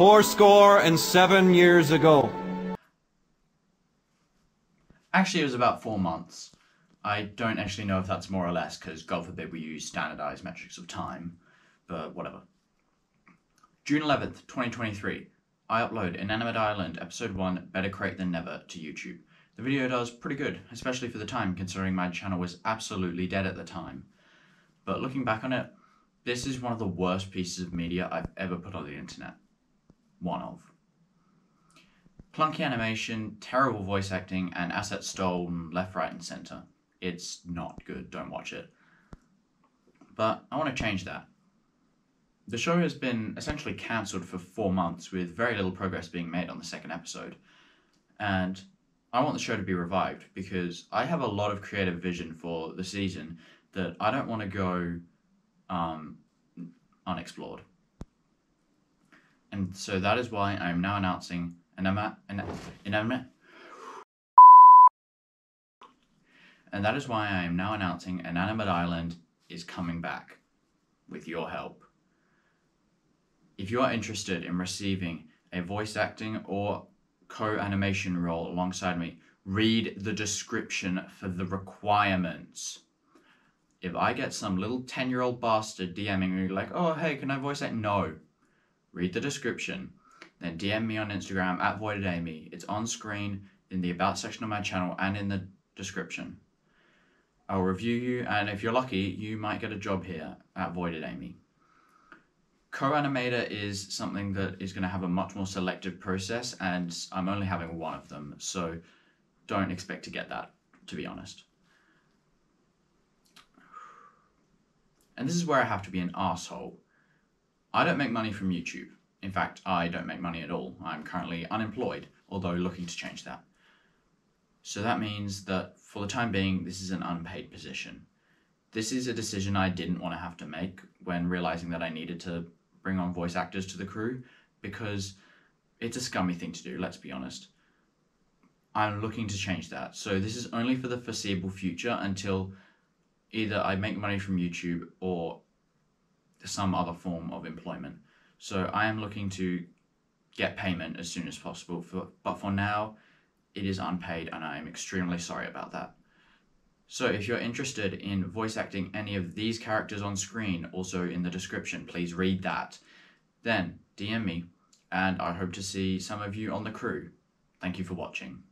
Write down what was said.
fourscore and seven years ago. Actually, it was about four months. I don't actually know if that's more or less because, God forbid, we use standardized metrics of time, but whatever. June 11th, 2023. I upload Inanimate Island Episode 1 Better Crate Than Never to YouTube. The video does pretty good, especially for the time, considering my channel was absolutely dead at the time. But looking back on it, this is one of the worst pieces of media I've ever put on the internet. One of. Clunky animation, terrible voice acting, and assets stolen left, right, and center. It's not good, don't watch it. But I want to change that. The show has been essentially cancelled for four months with very little progress being made on the second episode. And I want the show to be revived because I have a lot of creative vision for the season that I don't want to go um, unexplored. And so that is why I am now announcing an inanimate. And that is why I am now announcing Inanimate Island is coming back with your help. If you are interested in receiving a voice acting or co-animation role alongside me, read the description for the requirements. If I get some little 10-year-old bastard DMing me like, oh, hey, can I voice act? No. Read the description. Then DM me on Instagram at VoidedAmy. It's on screen in the About section of my channel and in the description. I'll review you, and if you're lucky, you might get a job here at Voided Amy. Co-animator is something that is going to have a much more selective process, and I'm only having one of them, so don't expect to get that, to be honest. And this is where I have to be an asshole. I don't make money from YouTube. In fact, I don't make money at all. I'm currently unemployed, although looking to change that. So that means that for the time being, this is an unpaid position. This is a decision I didn't want to have to make when realizing that I needed to bring on voice actors to the crew because it's a scummy thing to do, let's be honest. I'm looking to change that. So this is only for the foreseeable future until either I make money from YouTube or some other form of employment. So I am looking to get payment as soon as possible. For, but for now, it is unpaid and I am extremely sorry about that. So if you're interested in voice acting any of these characters on screen, also in the description, please read that. Then DM me and I hope to see some of you on the crew. Thank you for watching.